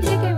take